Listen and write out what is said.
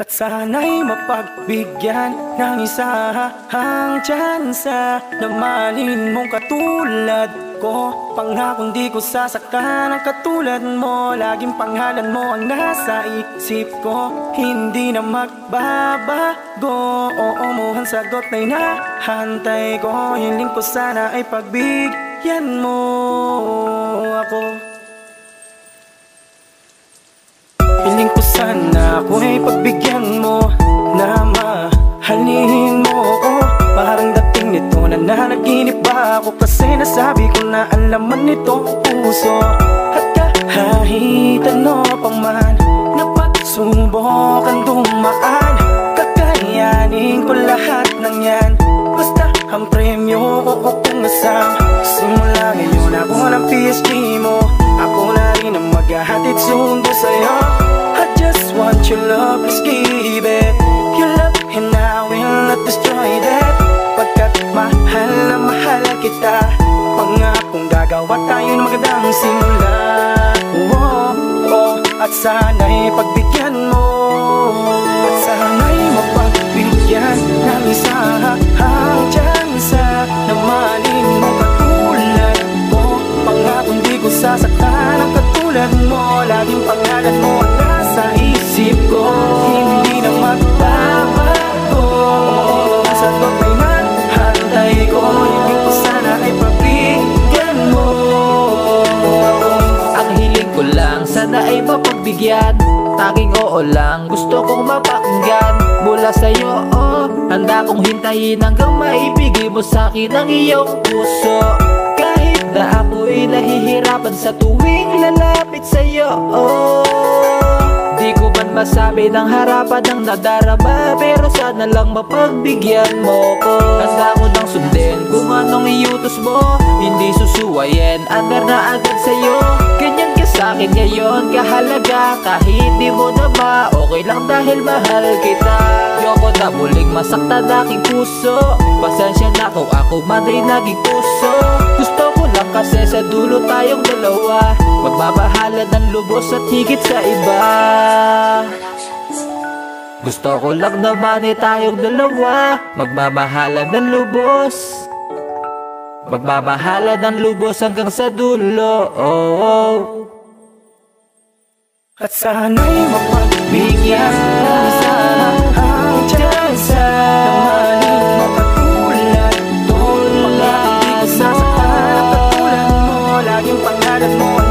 At sana'y mapagbigyan ng isahang tsansa Na malin mong katulad ko. Pangakong di ko sasaktan ang katulad mo. Laging pangalan mo ang nasa isip ko. Hindi na magbabago. Oo mo ang sagot na inahantay ko. Hiling ko sana ay pagbigyan mo ako. Piling ko sana ako ay pagbigyan mo Na mahalin mo ko. Parang dating nito na nanaginip ba ako? Kasi nasabi ko na alaman nito puso. At kahit ano pang man Napagsubukan dumaan. Kakayanin ko lahat ng yan. Basta ang premyo ko kung asam Simula ngayon ako ng PSG mo. Ako na rin ang maghahatid sundo sa'yo your love, please give it Your love and I will not destroy that. Pagkat mahal na mahal kita Pangakong gagawa tayo ng magandang simula. Oh, oh, At sana'y pagbigyan mo. At sana'y mapagbigyan ng isa. Ang tsansa Na maling mo katulad mo. Pangakong di ko sasaktan ang katulad mo. Laging pangalan mo sana ay mapagbigyan. Tanging oo lang gusto kong mapakinggan. Mula sa'yo oh Handa kong hintayin hanggang maibigay mo sa'kin ang iyong puso. Kahit na ako'y nahihirapan sa tuwing lalapit sa'yo oh. Di ko man masabi ng harapan ng nadarama Pero sana lang mapagbigyan mo ko. Handa ko nang sundin kung anong iutos mo? Hindi susuwayin, andar na agad sa'yo. Ganyan ka sa'kin ngayon kahalaga. Kahit di mo na ba, okay lang dahil mahal kita. Yoko na muling masaktan aking puso. Pasensya na kung ako man ay naging puso. Gusto ko lang kasi sa dulo tayong dalawa. Magmamahalan ng lubos at higit sa iba. Gusto ko lang naman ay tayong dalawa. Magmamahalan ng lubos Magmamahalan ng lubos hanggang sa dulo oh, oh. At sana'y mapagbigyan sa ang tsansa Tulad, tulad, sa katulad mo Laging pangarap mo